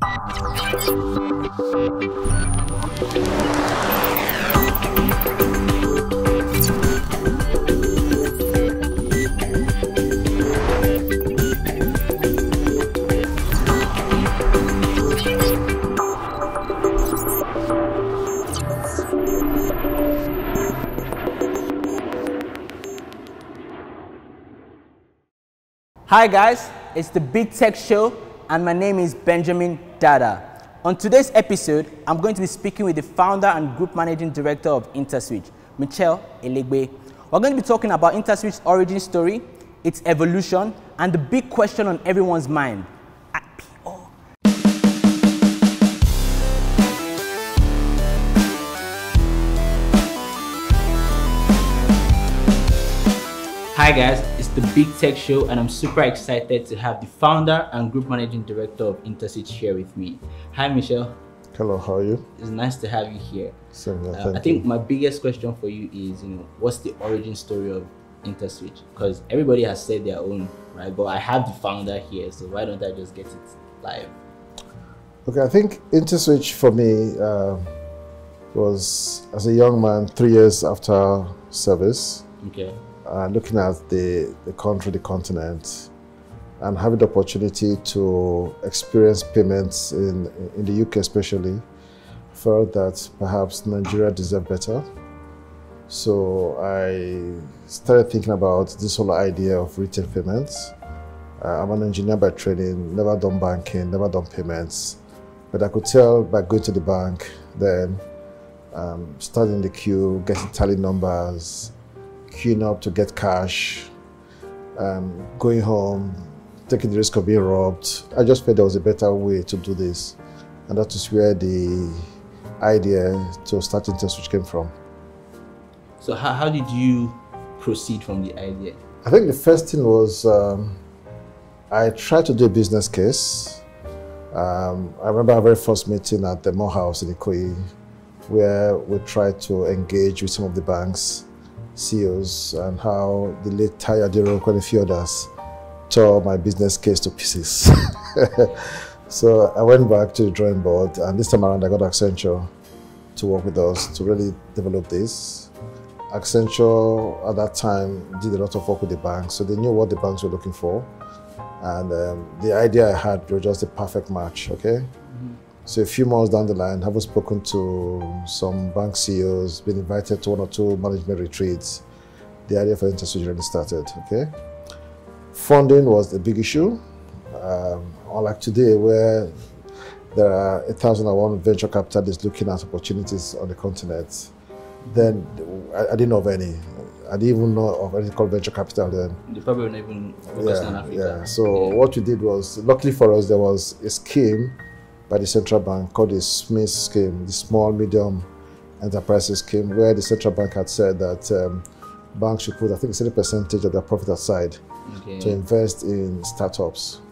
Hi guys, it's the Big Tech Show and my name is Benjamin Dada. On today's episode, I'm going to be speaking with the founder and group managing director of InterSwitch, Mitchell Elegbe. We're going to be talking about InterSwitch's origin story, its evolution, and the big question on everyone's mind. IPO. Hi guys, the Big Tech Show and I'm super excited to have the founder and group managing director of InterSwitch here with me. Hi Mitchell. Hello, how are you? It's nice to have you here. Same here, Uh, I think you. my biggest question for you is, you know, what's the origin story of InterSwitch? Because everybody has said their own, right? But I have the founder here, so why don't I just get it live? Okay, I think InterSwitch for me uh, was as a young man, three years after service, Okay. Uh, looking at the, the country, the continent, and having the opportunity to experience payments in, in the UK especially, felt that perhaps Nigeria deserved better. So I started thinking about this whole idea of retail payments. Uh, I'm an engineer by training, never done banking, never done payments. But I could tell by going to the bank, then um, starting the queue, getting tally numbers, queuing up to get cash, um, going home, taking the risk of being robbed. I just felt there was a better way to do this. And that is where the idea to start InterSwitch came from. So how, how did you proceed from the idea? I think the first thing was um, I tried to do a business case. Um, I remember our very first meeting at the Moore House in Ikoyi, where we tried to engage with some of the banks, CEOs, and how the late Taya Dero and a few others tore my business case to pieces. so I went back to the drawing board, and this time around I got Accenture to work with us to really develop this. Accenture at that time did a lot of work with the banks, so they knew what the banks were looking for. And um, the idea I had was just a perfect match, okay? So a few months down the line, having spoken to some bank CEOs, been invited to one or two management retreats, the idea for InterSwitch really started, okay? Funding was the big issue. Um, unlike today, where there are 1,001 venture capitalists looking at opportunities on the continent, then I, I didn't know of any. I didn't even know of anything called venture capital then. You probably were not even focused on Yeah, Africa. yeah. So what we did was, luckily for us, there was a scheme by the central bank called the Smith scheme, the Small Medium Enterprises scheme, where the central bank had said that um, banks should put, I think, a certain percentage of their profit aside Okay. to invest in startups.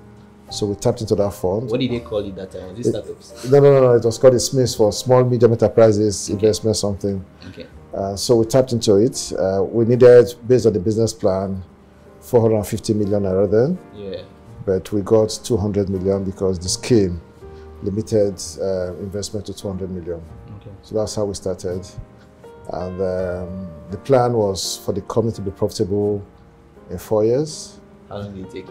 So we tapped into that fund. What did they call it that time? Was it startups? No, no, no, no. It was called the Smith for Small Medium Enterprises Investment something. Okay. Uh, so we tapped into it. Uh, we needed, based on the business plan, 450 million naira then, Yeah. but we got 200 million because the scheme limited uh, investment to 200 million. Okay. So that's how we started. And um, the plan was for the company to be profitable in four years, How long did it take?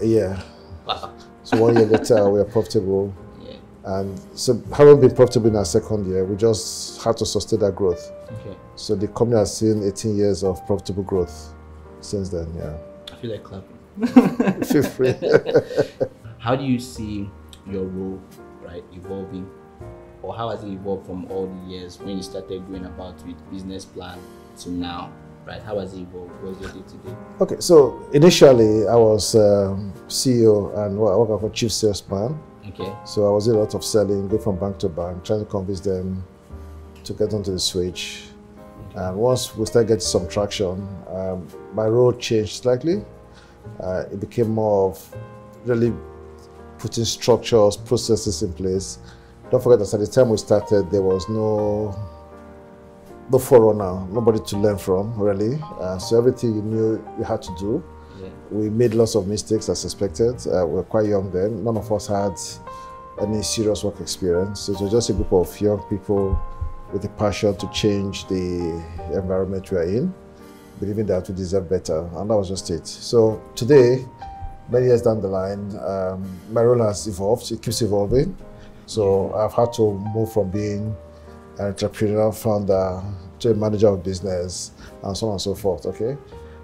a year. Wow. So one year later, we are profitable. Yeah. And so having been profitable in our second year, we just had to sustain that growth. Okay. So the company has seen 18 years of profitable growth since then, yeah. I feel like clapping. Feel free. How do you see your role, right, evolving, or how has it evolved from all the years when you started going about with business plan to now, right? How has it evolved? What's your day to day? okay, so initially I was um, CEO and what I work for chief salesman. Okay. So I was doing a lot of selling, going from bank to bank, trying to convince them to get onto the switch. And once we started getting some traction, um, my role changed slightly. Uh, it became more of really putting structures, processes in place. Don't forget that at the time we started, there was no no forerunner, nobody to learn from, really. Uh, so everything you knew you had to do. Yeah. We made lots of mistakes as expected. Uh, we were quite young then. None of us had any serious work experience. So It was just a group of young people with a passion to change the environment we are in, believing that we deserve better, and that was just it. So today, many years down the line, um, my role has evolved. It keeps evolving. So I've had to move from being an entrepreneur, founder, to a manager of business, and so on and so forth. Okay.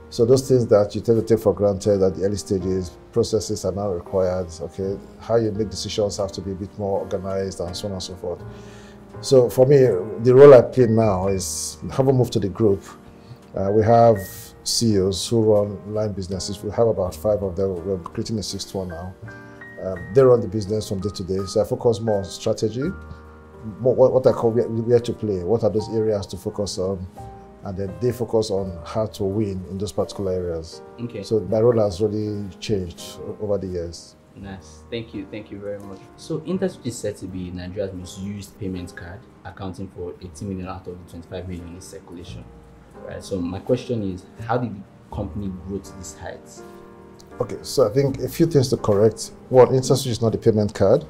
So those things that you tend to take for granted at the early stages, processes are now required. Okay, how you make decisions have to be a bit more organized and so on and so forth. So for me, the role I play now is having moved to the group. Uh, we have CEOs who run line businesses. We have about five of them. We're creating a sixth one now. Um, they run the business from day to day. So I focus more on strategy, more what, what I call where, where to play. What are those areas to focus on? and then they focus on how to win in those particular areas. Okay. So my role has really changed over the years. Nice. Thank you. Thank you very much. So InterSwitch is said to be Nigeria's most used payment card, accounting for 18 million out of the 25 million in circulation. Right. So my question is, how did the company grow to these heights? Okay, so I think a few things to correct. One, InterSwitch is not a payment card.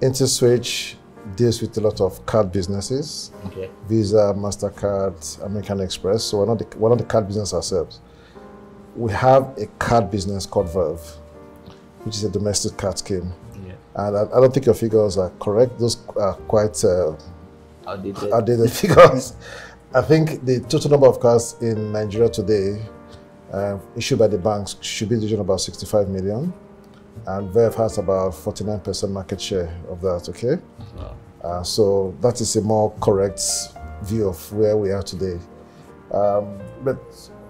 InterSwitch deals with a lot of card businesses. Okay. Visa, MasterCard, American Express. So we're not the, we're not the card business ourselves. We have a card business called Verve, which is a domestic card scheme. Yeah. And I, I don't think your figures are correct. Those are quite uh, Outdated. outdated figures. I think the total number of cards in Nigeria today uh, issued by the banks should be in the region about 65 million. And Verve has about 49% market share of that, okay? Wow. Uh, so that is a more correct view of where we are today. Um, but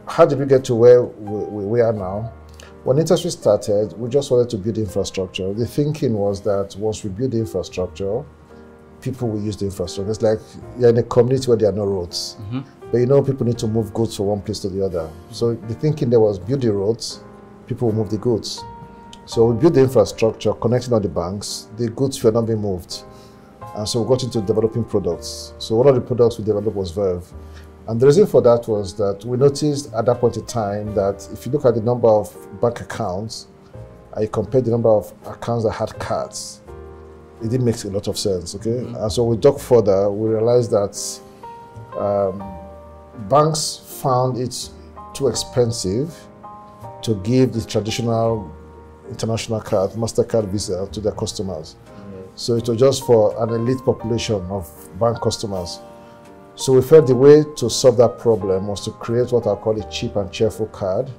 how did we get to where we, we are now? When industry started, we just wanted to build infrastructure. The thinking was that once we build the infrastructure, people will use the infrastructure. It's like you're in a community where there are no roads. Mm-hmm. But you know, people need to move goods from one place to the other. So the thinking there was build the roads, people will move the goods. So we built the infrastructure, connecting all the banks. The goods were not being moved. And so we got into developing products. So one of the products we developed was Verve. And the reason for that was that we noticed at that point in time that if you look at the number of bank accounts and you compare the number of accounts that had cards, it didn't make a lot of sense, okay? Mm-hmm. And so we dug further, we realized that um, banks found it too expensive to give the traditional international card, MasterCard Visa, to their customers. Mm-hmm. So it was just for an elite population of bank customers. So we felt the way to solve that problem was to create what I call a cheap and cheerful card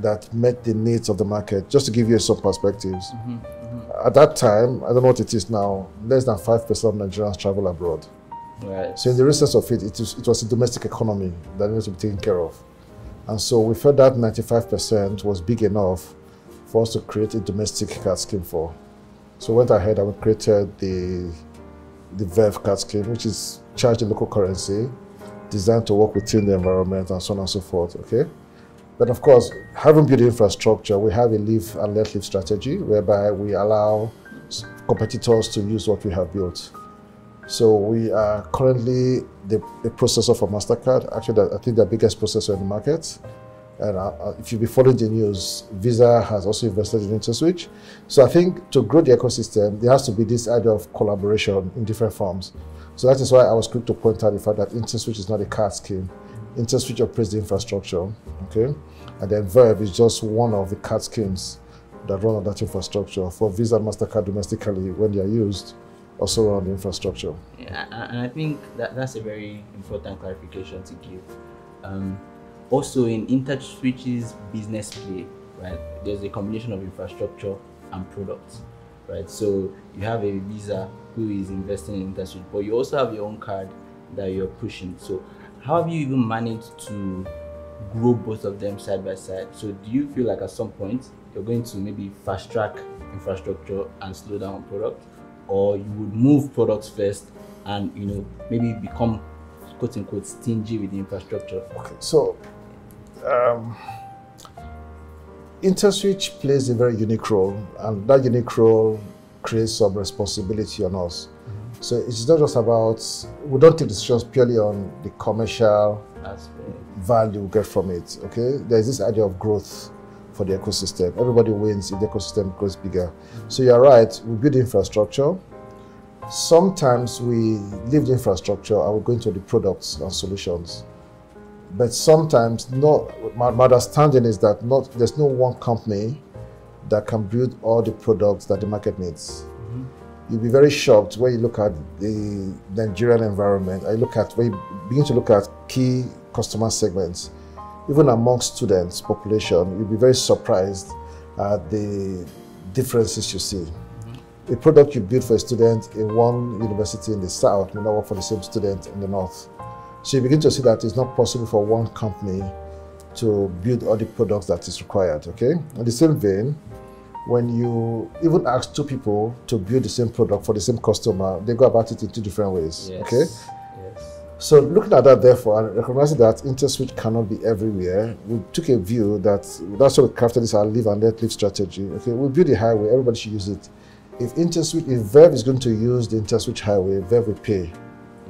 that met the needs of the market. Just to give you some perspectives. Mm-hmm. Mm-hmm. At that time, I don't know what it is now, less than 5% of Nigerians travel abroad. Right. So in the instance of it, it was, it was a domestic economy that needed to be taken care of. And so we felt that 95% was big enough for us to create a domestic card scheme for. So we went ahead and we created the, the Verve card scheme, which is charged in local currency, designed to work within the environment and so on and so forth, okay? But of course, having built infrastructure, we have a live and let live strategy whereby we allow competitors to use what we have built. So we are currently the, the processor for MasterCard. Actually, I think the biggest processor in the market. And uh, uh, if you've been following the news, Visa has also invested in InterSwitch. So I think to grow the ecosystem, there has to be this idea of collaboration in different forms. So that is why I was quick to point out the fact that InterSwitch is not a card scheme. InterSwitch operates the infrastructure, okay? And then Verve is just one of the card schemes that run on that infrastructure for Visa MasterCard domestically when they are used, also run the infrastructure. Yeah, and I think that that's a very important clarification to give. Um, also, in InterSwitch's business play, right, there's a combination of infrastructure and products, right? So you have a Visa who is investing in InterSwitch, but you also have your own card that you're pushing. So how have you even managed to grow both of them side by side? So do you feel like at some point you're going to maybe fast track infrastructure and slow down product, or you would move products first and you know maybe become quote unquote stingy with the infrastructure? Okay, so um, InterSwitch plays a very unique role, and that unique role creates some responsibility on us. So it's not just about, we don't take decisions purely on the commercial Aspect. value we get from it, okay? There's this idea of growth for the ecosystem. Everybody wins if the ecosystem grows bigger. Mm-hmm. So you're right, we build infrastructure. Sometimes we leave the infrastructure and we go into the products and solutions. But sometimes not my, my understanding is that not there's no one company that can build all the products that the market needs. You'll be very shocked when you look at the Nigerian environment. I look at when you begin to look at key customer segments, even among students population, you'll be very surprised at the differences you see. A product you build for a student in one university in the south may not work for the same student in the north. So you begin to see that it's not possible for one company to build all the products that is required. Okay. In the same vein, when you even ask two people to build the same product for the same customer, they go about it in two different ways. Yes. Okay. Yes. So looking at that, therefore, and recognizing that InterSwitch cannot be everywhere, we took a view that that's why we crafted this our live and let live strategy. Okay, we build a highway, everybody should use it. If InterSwitch, if Verve is going to use the InterSwitch highway, Verve will pay.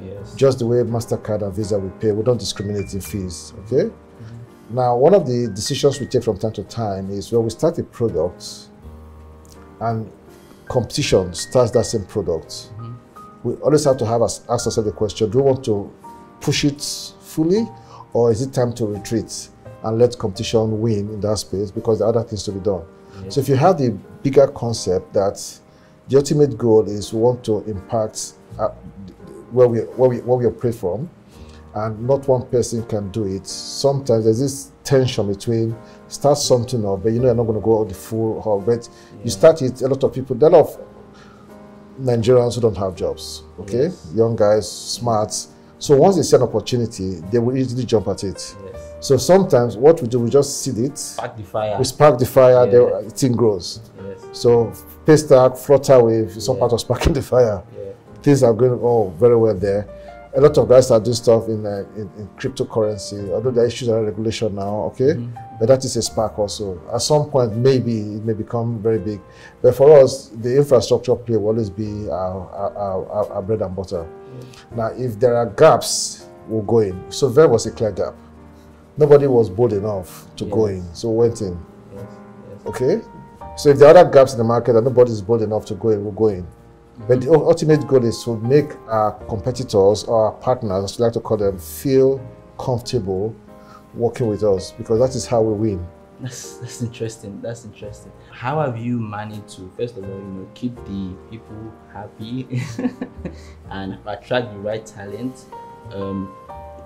Yes. Just the way MasterCard and Visa will pay. We don't discriminate in fees. Okay? Mm-hmm. Now, one of the decisions we take from time to time is when we start a product and competition starts that same product, we always have to have us ask ourselves the question: Do we want to push it fully, or is it time to retreat and let competition win in that space because there are other things to be done? So, if you have the bigger concept that the ultimate goal is we want to impact uh, where we where we where we operate from, and not one person can do it. Sometimes there's this tension between start something up, but you know you're not going to go out the full haul. But you start it. A lot of people, a lot of Nigerians who don't have jobs. Okay, Yes. young guys, smart. So once they see an opportunity, they will easily jump at it. Yes. So sometimes what we do, we just seed it, Spark the fire. we spark the fire, Yeah. the thing grows. Yes. So Paystack, Flutterwave, is some Yeah. part of sparking the fire Yeah. things are going oh very well there. A lot of guys are doing stuff in, uh, in in cryptocurrency, although there are issues around regulation now. Okay, but that is a spark also. At some point, maybe it may become very big. But for us, the infrastructure play will always be our our, our, our, bread and butter. Now, if there are gaps, we'll go in. So there was a clear gap. Nobody was bold enough to go in, so we went in. Yes. Yes. Okay? So if there are other gaps in the market and nobody is bold enough to go in, we'll go in. But the ultimate goal is to make our competitors or our partners, as we like to call them, feel comfortable working with us because that is how we win. That's that's interesting. That's interesting. How have you managed to first of all, you know, keep the people happy and attract the right talent? Um,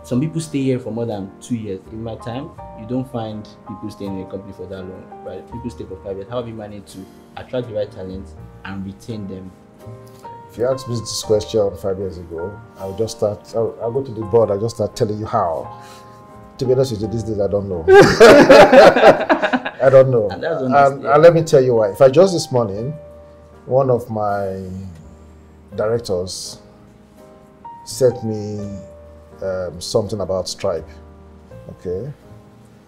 some people stay here for more than two years. In my time, you don't find people staying in a company for that long, right? People stay for five years. How have you managed to attract the right talent and retain them? If you asked me this question five years ago, I would just start, I'll, I'll go to the board, I'll just start telling you how. To be honest with you, these days I don't know. I don't know. And And, and let me tell you why. If I just this morning, one of my directors sent me um, something about Stripe. Okay.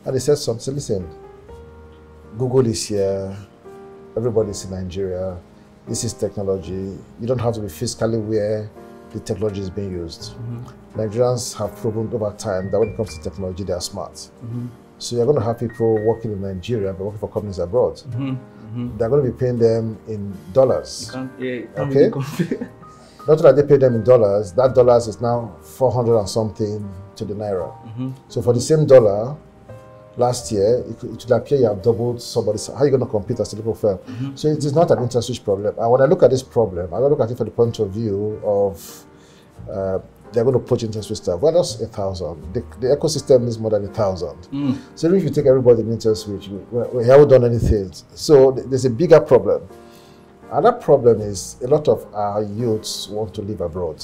And he said something, listen, Google is here, everybody's in Nigeria, this is technology. You don't have to be physically where the technology is being used. Nigerians have proven over time that when it comes to technology, they are smart. So you're going to have people working in Nigeria but working for companies abroad. They're going to be paying them in dollars. Yeah, Okay. Not that they pay them in dollars, that dollars is now 400 and something to the naira. So for the same dollar, last year, it, it would appear you have doubled somebody's. How are you going to compete as a local firm? So it is not an interswitch problem. And when I look at this problem, I look at it from the point of view of uh, they're going to poach interswitch staff. Well, that's a thousand. The, the ecosystem needs more than a thousand. So even if you take everybody in interswitch, we, we haven't done anything. So there's a bigger problem. Another problem is a lot of our youths want to live abroad.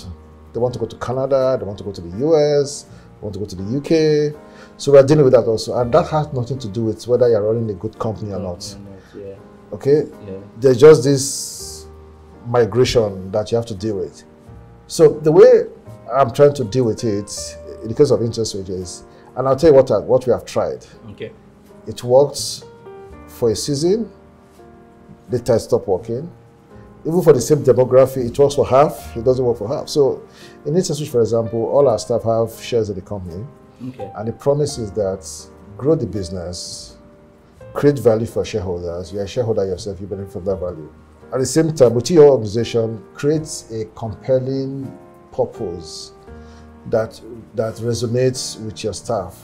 They want to go to Canada, they want to go to the US, they want to go to the UK. So we're dealing with that also. And that has nothing to do with whether you're running a good company or mm, not. Mm, mm, yeah, Okay? yeah. There's just this migration that you have to deal with. So the way I'm trying to deal with it in the case of InterSwitch, and I'll tell you what, I, what we have tried. Okay. It worked for a season, later it stopped working. Even for the same demography, it works for half, it doesn't work for half. So in InterSwitch, for example, all our staff have shares in the company. Okay. And the promise is that grow the business, create value for shareholders. You're a shareholder yourself, you benefit from that value. At the same time, with your organization creates a compelling purpose that that resonates with your staff.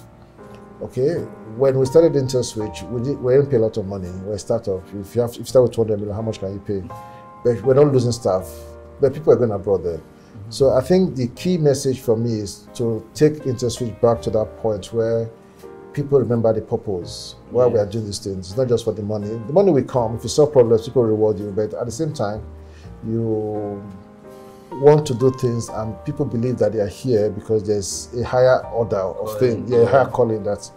Okay, when we started InterSwitch, we, did, we didn't pay a lot of money. We're a startup. If you have, if you start with 200 million, how much can you pay? But we're not losing staff. But people are going abroad there. Mm-hmm. So I think the key message for me is to take InterSwitch back to that point where people remember the purpose why yeah. we are doing these things. It's not just for the money. The money will come. If you solve problems, people reward you. But at the same time, you want to do things and people believe that they are here because there's a higher order of things, yeah, a higher calling that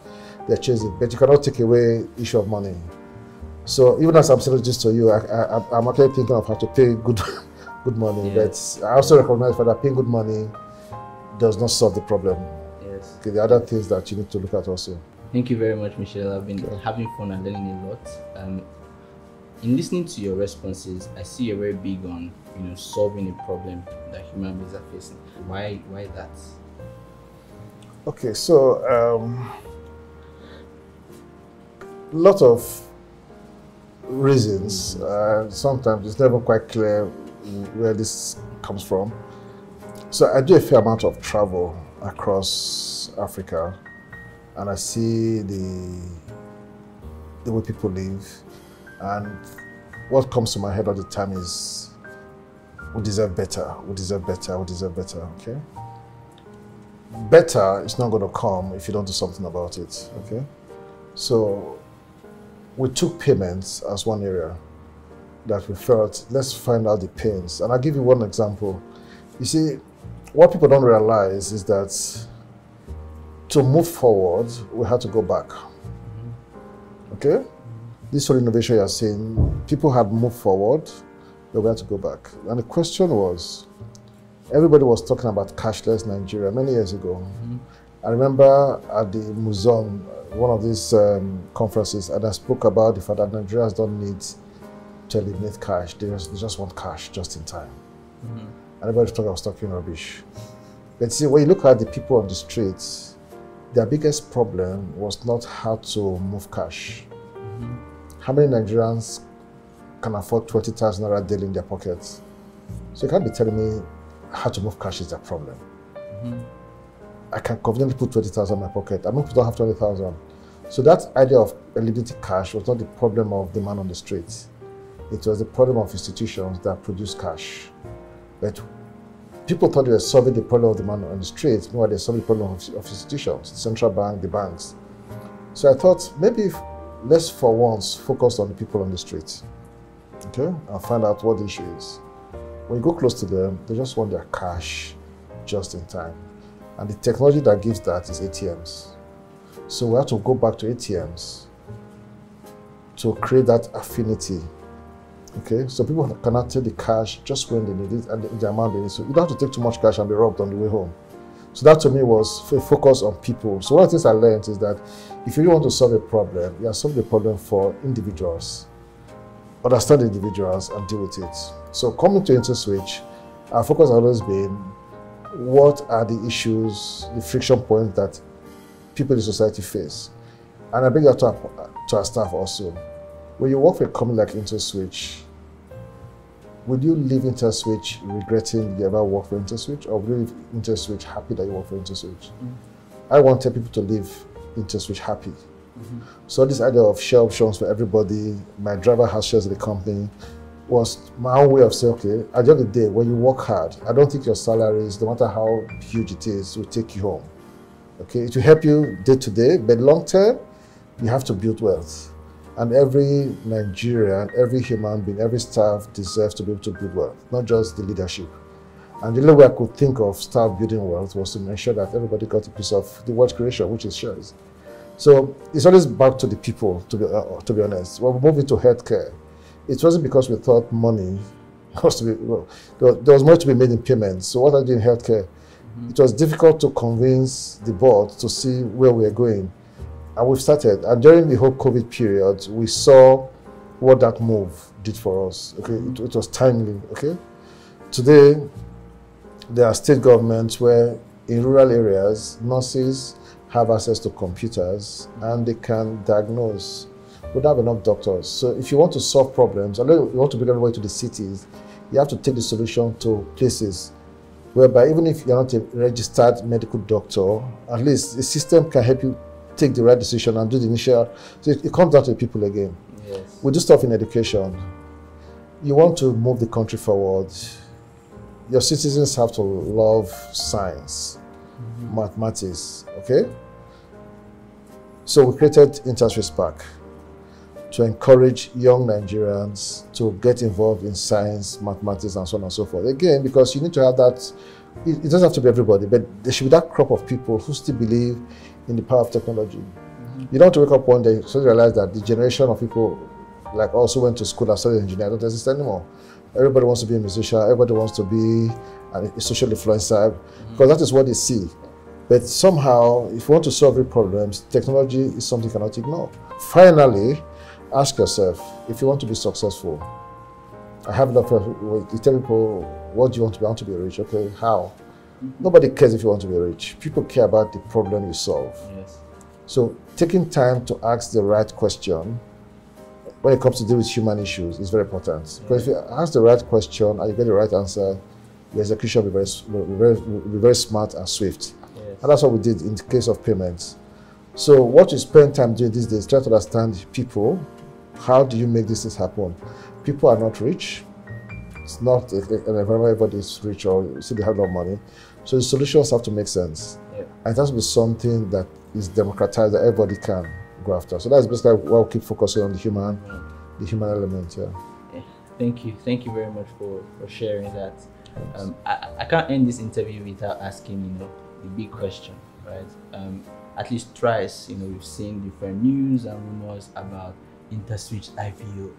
they're chasing. But you cannot take away issue of money. So even as I'm saying this to you, I, am actually thinking of how to pay good, good money. But I also recognize that paying good money does not solve the problem. Yes. Okay, the other things that you need to look at also. Thank you very much, Mitchell. I've been having fun and learning a lot. Um, in listening to your responses, I see you're very big on you know solving a problem that human beings are facing. Why why that? Okay, so um, lot of reasons. Uh, sometimes it's never quite clear where this comes from. So I do a fair amount of travel across Africa, and I see the the way people live, and what comes to my head all the time is, we deserve better. We deserve better. We deserve better. Okay. Better is not going to come if you don't do something about it. Okay. So we took payments as one area that we felt, let's find out the pains. And I'll give you one example. You see, what people don't realize is that to move forward, we had to go back. Okay? This whole innovation you're seeing, people had moved forward, but we had to go back. And the question was, everybody was talking about cashless Nigeria many years ago. Mm -hmm. I remember at the museum, one of these um, conferences, and I spoke about the fact that Nigerians don't need to need cash. They just, they just want cash just in time. Mm -hmm. And everybody thought I was talking rubbish. But see, when you look at the people on the streets, their biggest problem was not how to move cash. Mm -hmm. How many Nigerians can afford 20,000 naira daily in their pockets? So you can't be telling me how to move cash is their problem. Mm -hmm. I can conveniently put 20,000 in my pocket. I don't have 20,000. So that idea of eliminating cash was not the problem of the man on the streets. It was the problem of institutions that produce cash. But people thought they were solving the problem of the man on the streets, meanwhile they're solving the problem of, of institutions, the central bank, the banks. So I thought maybe if, let's for once focus on the people on the streets. Okay? And find out what the issue is. When you go close to them, they just want their cash just in time. And the technology that gives that is ATMs. So we have to go back to ATMs to create that affinity. Okay, so people cannot take the cash just when they need it and the, the amount they need. So you don't have to take too much cash and be robbed on the way home. So that to me was a focus on people. So one of the things I learned is that if you want to solve a problem, you have to solve the problem for individuals. Understand individuals and deal with it. So coming to InterSwitch, our focus has always been what are the issues, the friction points that people in society face. And I bring that to our, to our staff also. When you work for a company like InterSwitch, would you leave InterSwitch regretting you ever worked for InterSwitch, or would you leave InterSwitch happy that you work for InterSwitch? Mm. I want people to leave InterSwitch happy. Mm -hmm. So this idea of share options for everybody, my driver has shares in the company, was my own way of saying, okay, at the end of the day, when you work hard, I don't think your salaries, no matter how huge it is, will take you home. Okay, it will help you day to day, but long term, you have to build wealth. And every Nigerian, every human being, every staff deserves to be able to build wealth, not just the leadership. And the only way I could think of staff building wealth was to make sure that everybody got a piece of the wealth creation, which is shares. So it's always back to the people, to be, uh, to be honest. When we move into healthcare, it wasn't because we thought money was to be, well, there was more to be made in payments. So what I did in healthcare, mm-hmm. it was difficult to convince the board to see where we are going. And we've started. And during the whole COVID period, we saw what that move did for us. Okay, it, it was timely. Okay, today there are state governments where in rural areas nurses have access to computers and they can diagnose We don't have enough doctors. So if you want to solve problems, and you want to bring everybody to the cities, you have to take the solution to places whereby even if you're not a registered medical doctor, at least the system can help you take the right decision and do the initial. So it, it comes down to the people again. Yes. We do stuff in education. You want to move the country forward. Your citizens have to love science, mm-hmm. mathematics, okay? So we created InterSwitch Spark to encourage young Nigerians to get involved in science, mathematics, and so on and so forth. Again, because you need to have that, it, it doesn't have to be everybody, but there should be that crop of people who still believe in the power of technology. You don't wake up one day you realize that the generation of people like also went to school and studied engineering don't exist anymore. Everybody wants to be a musician, everybody wants to be a social influencer because that is what they see. But somehow, if you want to solve your problems, technology is something you cannot ignore. Finally, ask yourself if you want to be successful. I have a lot of you tell people, what do you want to be? I want to be rich. Okay, how? Nobody cares if you want to be rich. People care about the problem you solve. Yes. So taking time to ask the right question when it comes to deal with human issues is very important. Because if you ask the right question and you get the right answer, the execution will be very, be very, be very smart and swift. Yes. And that's what we did in the case of payments. So what you spend time doing these days, try to understand people. How do you make these things happen? People are not rich. It's not an environment everybody is rich or you see they have a lot of money. So the solutions have to make sense. Yeah. And it has to be something that is democratized that everybody can go after. So that's basically why we keep focusing on the human, the human element. Yeah. Yeah, Thank you. Thank you very much for, for sharing that. Um, I, I can't end this interview without asking, you know, the big question, right? Um, at least twice, you know, we've seen different news and rumors about InterSwitch IPO,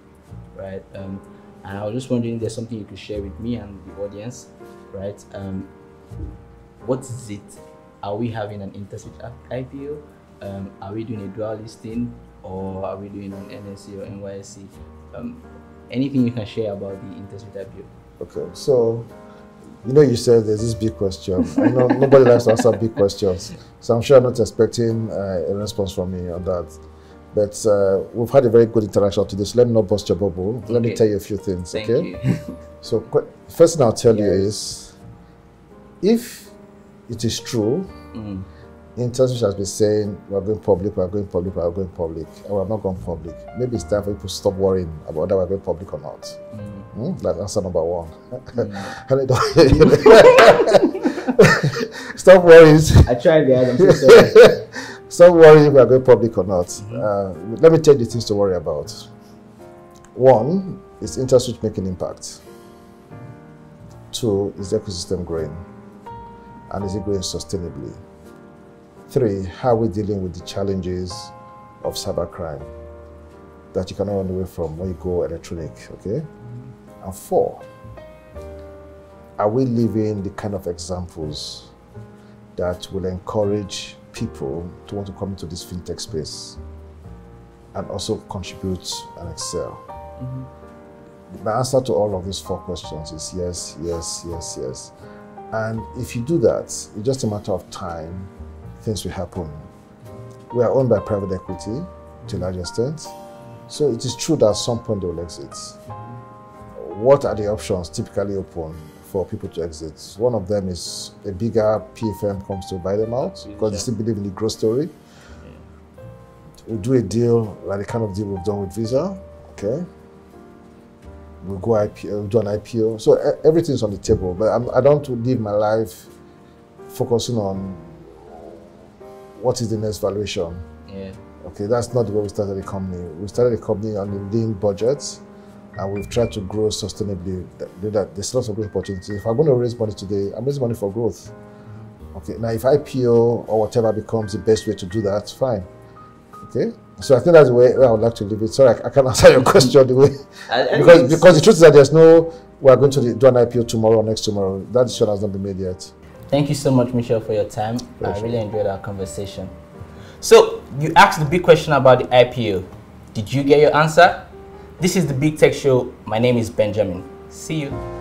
right? Um, and I was just wondering if there's something you could share with me and the audience, right? Um, what is it? Are we having an InterSwitch IPO? Um, are we doing a dual listing or are we doing an NSE or NYSE? Um, anything you can share about the InterSwitch IPO? Okay. So, you know, you said there's this big question. I know nobody likes to answer big questions, so I'm sure I'm not expecting uh, a response from me on that. But uh, we've had a very good interaction today. So let me not bust your bubble. Let me tell you a few things. Thank okay. So, qu- first thing I'll tell you is, if it is true, Mm, InterSwitch has been saying we're going public, we're going public, we're going public, and we're not going public. Maybe it's time for people to stop worrying about whether we're going public or not. mm, Hmm? Like answer number one. mm. Stop worrying. I tried that. I'm so sorry. Stop worrying if we are going public or not. Uh, let me tell you things to worry about. One is InterSwitch making impact. Two is the ecosystem growing, and is it growing sustainably? Three, how are we dealing with the challenges of cybercrime that you cannot run away from when you go electronic? Okay, and four, are we living the kind of examples that will encourage people to want to come into this fintech space and also contribute and excel? Mm-hmm. My answer to all of these four questions is yes, yes, yes, yes. And if you do that, it's just a matter of time, things will happen. We are owned by private equity to a large extent. So it is true that at some point they will exit. What are the options typically open for people to exit? One of them is a bigger PFM comes to buy them out because they still believe in the growth story. We'll do a deal like the kind of deal we've done with Visa. Okay. We'll go IPO, uh, we'll do an IPO. So everything's on the table. But I'm, I don't live my life focusing on what is the next valuation. Yeah. Okay, that's not the way we started the company. We started the company on a lean budget and we've tried to grow sustainably. Th- th- that- There's lots of great opportunities. If I'm going to raise money today, I'm raising money for growth. Mm-hmm. Okay, now if IPO or whatever becomes the best way to do that, fine. Okay, so I think that's the way I would like to leave it. Sorry, I, I can't answer your question the way I- I think because because the truth is that there's no we are going to do an IPO tomorrow or next tomorrow. That decision has not been made yet. Thank you so much, Mitchell, for your time. I really enjoyed our conversation. So, you asked the big question about the IPO. Did you get your answer? This is the Big Tech Show. My name is Benjamin. See you.